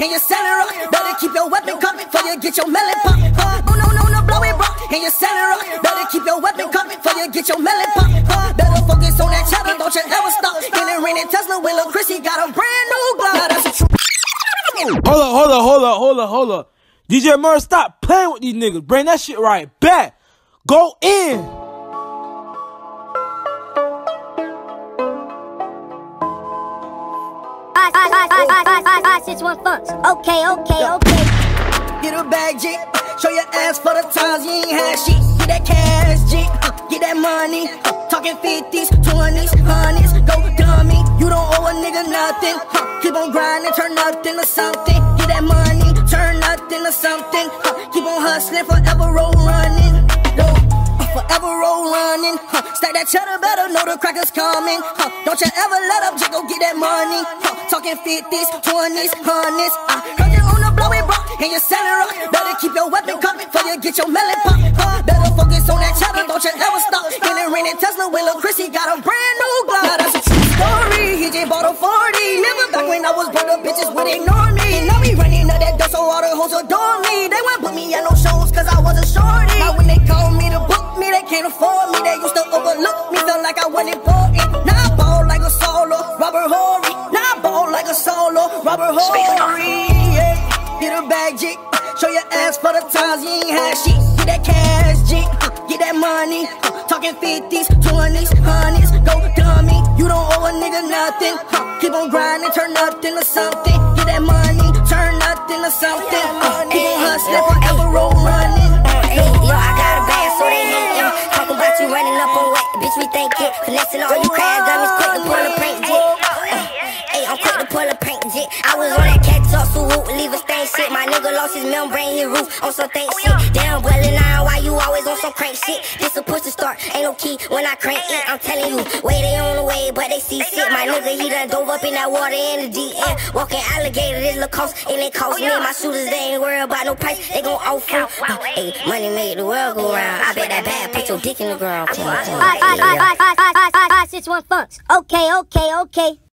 and you're selling rock. Better keep your weapon cocked before you get your melon pop. Uh, oh no, no, no, blow it rock, and you're selling rock. Better keep your weapon cocked before you get your melon pop. Uh, better focus on that cheddar, don't you ever stop. In the raining Tesla with Lil Chrissy got a brand new Glock. Now that's a true. Hold up, hold up, hold up, hold up, hold up. DJ Merv, stop playing with these niggas. Bring that shit right back. Go in. Five, five, five, six, one funks. Okay, okay, okay. Get a bag, G. Show your ass for the times you ain't had shit. Get that cash, G. Uh, Get that money. Uh, Talking 50s, 20s, 100s. Go dummy. You don't owe a nigga nothing. Huh. Keep on grinding, turn nothing to something. Get that money, turn nothing to something. Huh. Keep on hustling, forever roll running. That cheddar, better know the crackers coming. Huh. Don't you ever let up, just go get that money. Huh. Talking 50s, 20s, 100s. I heard you on the blow it rock, and you're selling rock. Better keep your weapon cocked before you get your melon pop. Huh. Better focus on that cheddar, don't you ever stop. In the raining Tesla with Lil Chrissy got a brand new Glock. That's a true story. He just bought a 40. Never back when I was broke, the bitches would ignore me. Now we running up that door, so all the hoes adore me. They They used to overlook me, felt like I wasn't important. Now I ball like a solo, Robert Horry. Now I ball like a solo, Robert Horry. Yeah. Get a bag, G. Show your ass for the times you ain't had shit. Get that cash, G. Get that money. Talking 50s, 20s, 100s. Go dummy. You don't owe a nigga nothing. Keep on grinding, turn nothing to something. Get that money, it. Finessing all you crab dummies, quick to pull a prank jit. Uh, uh, uh, uh, Hey, I'm quick to pull a prank jit. I was on that cat talk, so whoop, leave a stain shit. My nigga lost his membrane, his roof on some thing shit. Damn, well, some crank shit. This a push to start, ain't no key when I crank it. I'm telling you, way they on the way, but they see shit. My nigga, he done dove up in that water in the DM. Walking alligator, this Lacoste, and it cost me. My shooters, they ain't worried about no price, they gon' offer. Uh, hey, money made the world go round. I bet that bad put your dick in the ground. Five, five, five, five, five, five, five, five, six, one, funks. Okay, okay, okay.